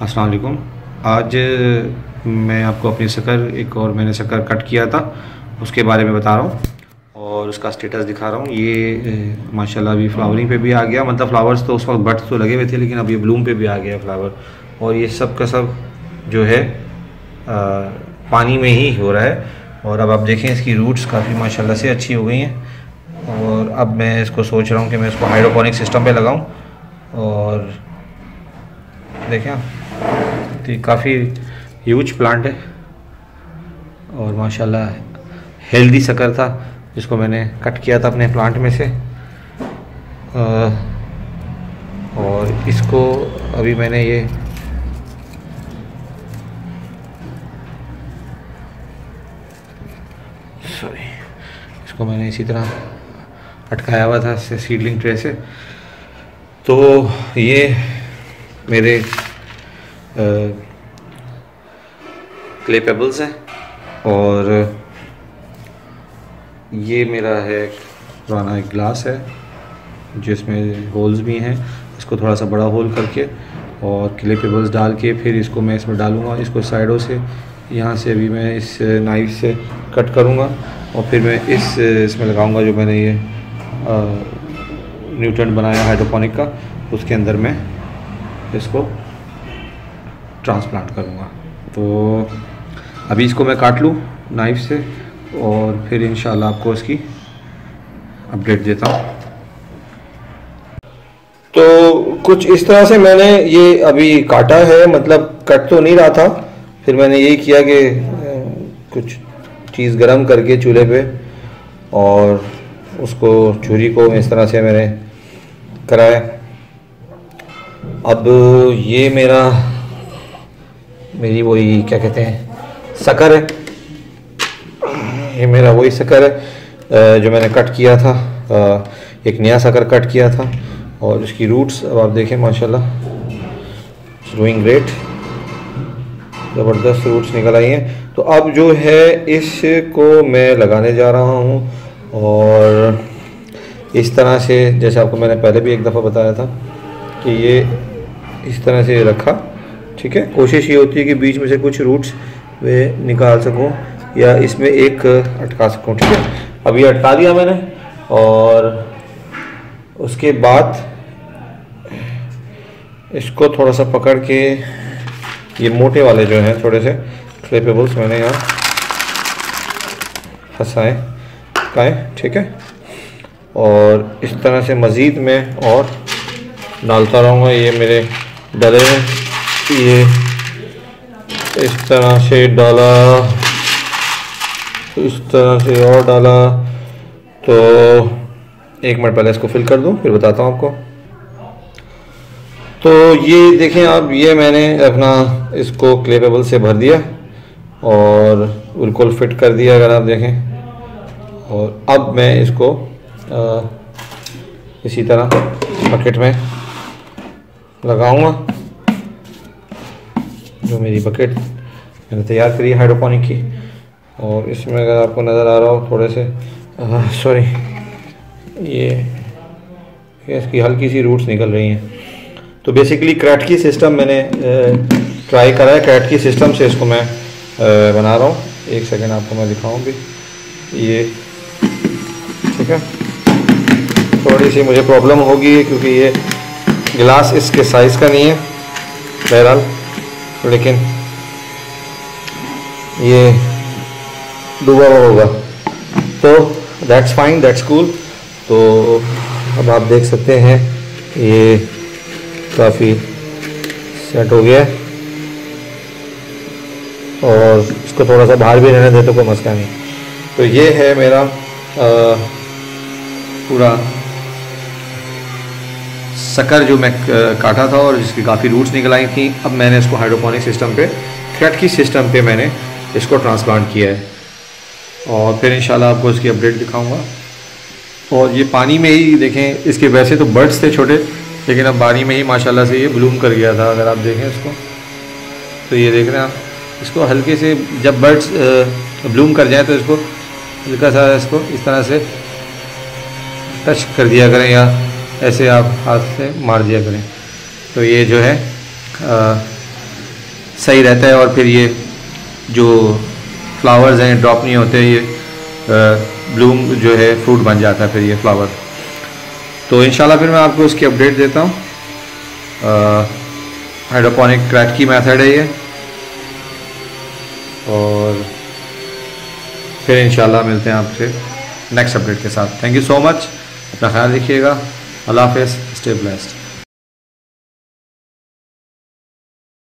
अस्सलाम वालेकुम। आज मैं आपको अपनी शक्कर एक और मैंने शक्कर कट किया था उसके बारे में बता रहा हूँ और उसका स्टेटस दिखा रहा हूँ। ये माशाल्लाह अभी फ्लावरिंग पे भी आ गया मतलब फ्लावर्स तो उस वक्त बट्स तो लगे हुए थे लेकिन अब ये ब्लूम पे भी आ गया फ्लावर और ये सब का सब जो है आ, पानी में ही हो रहा है। और अब आप देखें इसकी रूट्स काफ़ी माशाल्लाह से अच्छी हो गई हैं। और अब मैं इसको सोच रहा हूँ कि मैं इसको हाइड्रोपोनिक सिस्टम पे लगाऊँ। और देखें तो काफ़ी ह्यूज प्लांट है और माशाल्लाह हेल्दी शक्कर था, जिसको मैंने कट किया था अपने प्लांट में से। और इसको अभी मैंने ये सॉरी इसको मैंने इसी तरह अटकाया हुआ था सीडलिंग ट्रे से। तो ये मेरे क्ले पेबल्स हैं। और ये मेरा है पुराना एक ग्लास है जिसमें होल्स भी हैं। इसको थोड़ा सा बड़ा होल करके और क्ले पेबल्स डाल के फिर इसको मैं इसमें डालूँगा। इसको साइडों से यहाँ से अभी मैं इस नाइफ से कट करूँगा और फिर मैं इस इसमें लगाऊँगा जो मैंने ये न्यूट्रन बनाया हाइड्रोपोनिक का उसके अंदर मैं इसको ट्रांसप्लांट करूँगा। तो अभी इसको मैं काट लूँ नाइफ से और फिर इन आपको इसकी अपडेट देता हूँ। तो कुछ इस तरह से मैंने ये अभी काटा है मतलब कट तो नहीं रहा था, फिर मैंने यही किया कि कुछ चीज़ गरम करके चूल्हे पे और उसको, छुरी को इस तरह से मैंने कराया। अब ये मेरा, मेरी वही, क्या कहते हैं शकर है। ये मेरा वही शकर है जो मैंने कट किया था एक नया शकर कट किया था, और इसकी रूट्स अब आप देखें, माशाल्लाह डूइंग ग्रेट ज़बरदस्त रूट्स निकल आई हैं। तो अब जो है, इसको मैं लगाने जा रहा हूँ, और इस तरह से, जैसे आपको मैंने पहले भी एक दफ़ा बताया था, कि ये इस तरह से रखा, ठीक है? कोशिश ये होती है कि बीच में से कुछ रूट्स वे निकाल सकूँ या इसमें एक अटका सकूँ, ठीक है? अब ये अटका दिया मैंने और उसके बाद इसको थोड़ा सा पकड़ के, ये मोटे वाले जो हैं, थोड़े से क्लेपेबल्स मैंने यहाँ फंसाए काए ठीक है? और इस तरह से मज़ीद में और डालता रहूँगा ये मेरे डले ये इस तरह से डाला इस तरह से और डाला। तो एक मिनट पहले इसको फिल कर दूँ फिर बताता हूँ आपको। तो ये देखें आप ये मैंने अपना इसको क्लेपेबल से भर दिया और बिल्कुल फिट कर दिया अगर आप देखें। और अब मैं इसको आ, इसी तरह बकेट में लगाऊँगा। जो मेरी बकेट मैंने तैयार करी है हाइड्रोपोनिक की। और इसमें अगर आपको नज़र आ रहा हो थोड़े से सॉरी ये इसकी हल्की सी रूट्स निकल रही हैं। तो बेसिकली क्रैट की सिस्टम मैंने ट्राई करा है। क्रैट की सिस्टम से इसको मैं बना रहा हूँ। एक सेकेंड आपको मैं दिखाऊँ भी ये, ठीक है? थोड़ी सी मुझे प्रॉब्लम होगी क्योंकि ये गिलास इसके साइज़ का नहीं है बहरहाल। लेकिन ये डूबा हुआ होगा। तो दैट्स फाइन दैट्स कूल तो अब आप देख सकते हैं ये काफ़ी सेट हो गया। और इसको थोड़ा सा बाहर भी रहने दे तो कोई मसला नहीं। तो ये है मेरा आ, पूरा शक्कर जो मैं काटा था और जिसकी काफ़ी रूट्स निकल आई थी, अब मैंने इसको हाइड्रोपोनिक सिस्टम पे क्रेट की सिस्टम पे मैंने इसको ट्रांसप्लांट किया है। और फिर इंशाल्लाह आपको इसकी अपडेट दिखाऊँगा। और ये पानी में ही देखें, इसके वैसे तो बर्ड्स थे छोटे, लेकिन अब पानी में ही माशाल्लाह से ये ब्लूम कर गया था, अगर आप देखें इसको। तो ये देख रहे हैं आप, इसको हल्के से जब बर्ड्स ब्लूम कर जाए तो इसको हल्का सा इसको इस तरह से टच कर दिया करें या ऐसे आप हाथ से मार दिया करें। तो ये जो है आ, सही रहता है और फिर ये जो फ्लावर्स हैं ड्रॉप नहीं होते ये ब्लूम जो है फ्रूट बन जाता है फिर ये फ्लावर तो इन फिर मैं आपको इसकी अपडेट देता हूँ। हाइड्रोपोनिक क्रैक की मेथड है ये। और फिर इन मिलते हैं आपसे नेक्स्ट अपडेट के साथ। थैंक यू सो मच अपना ख्याल रखिएगा। अल्लाह हाफ़ स्टे ब्लेस्ड।